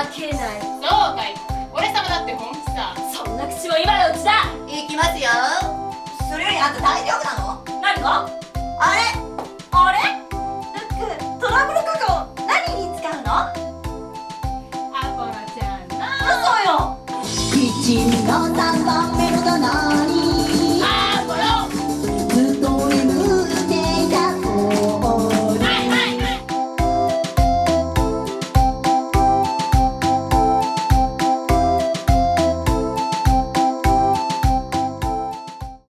はないそうかい。俺様だって本気さ。そんな口も今のうちだ。いきますよ。それよりあんた大丈夫なの？何が？あれ。あれ？ルックトラブルカカ何に使うの？アポロちゃんの。嘘よ。